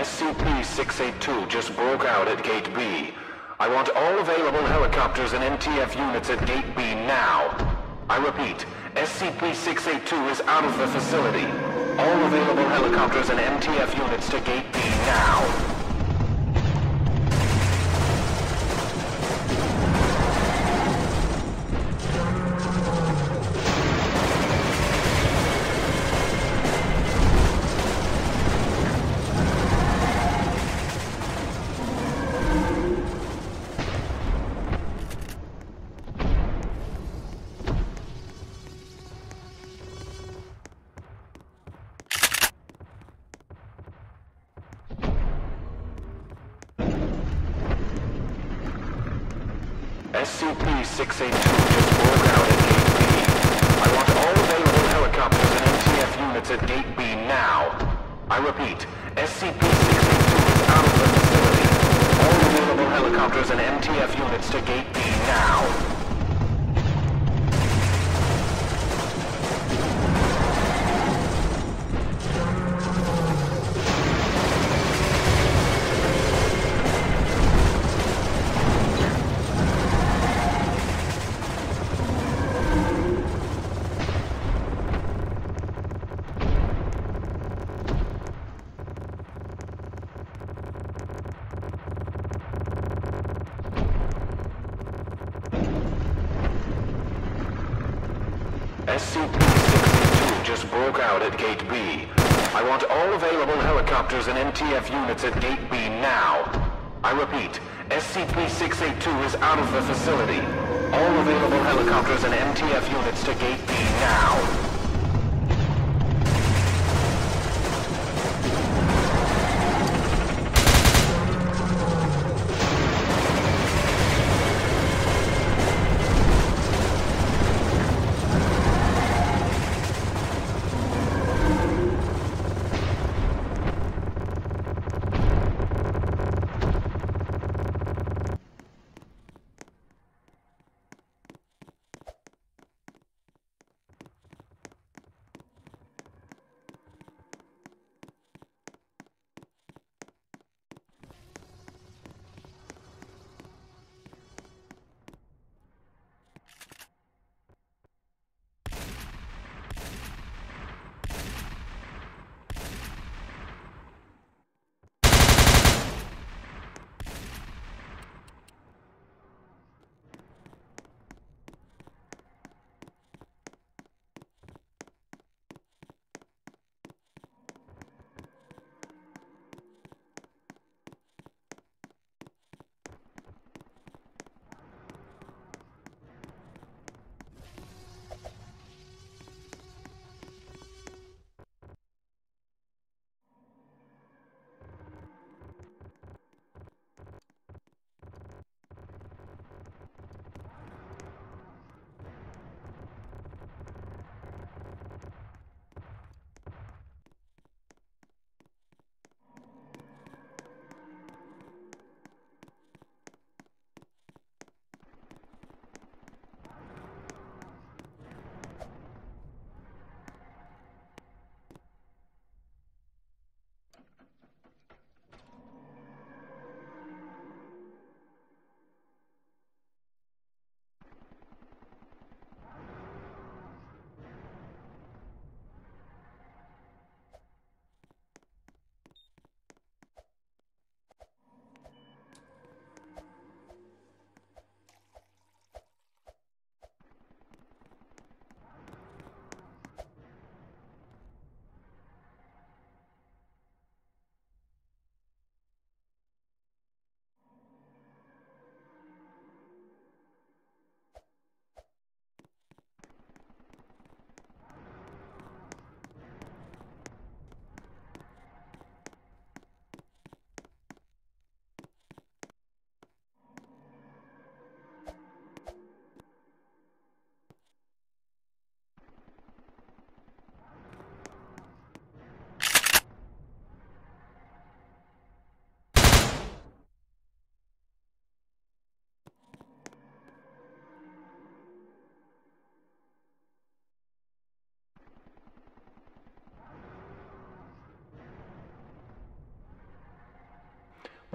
SCP-682 just broke out at Gate B. I want all available helicopters and MTF units at Gate B now. I repeat, SCP-682 is out of the facility. All available helicopters and MTF units to Gate B now. SCP-682 just broke out at Gate B. I want all available helicopters and MTF units at Gate B now. I repeat, SCP-682 is out of the facility. All available helicopters and MTF units to Gate B now. SCP-682 just broke out at Gate B. I want all available helicopters and MTF units at Gate B now. I repeat, SCP-682 is out of the facility. All available helicopters and MTF units to Gate B now.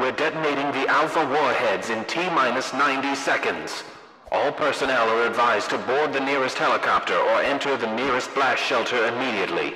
We're detonating the Alpha warheads in T-minus 90 seconds. All personnel are advised to board the nearest helicopter or enter the nearest blast shelter immediately.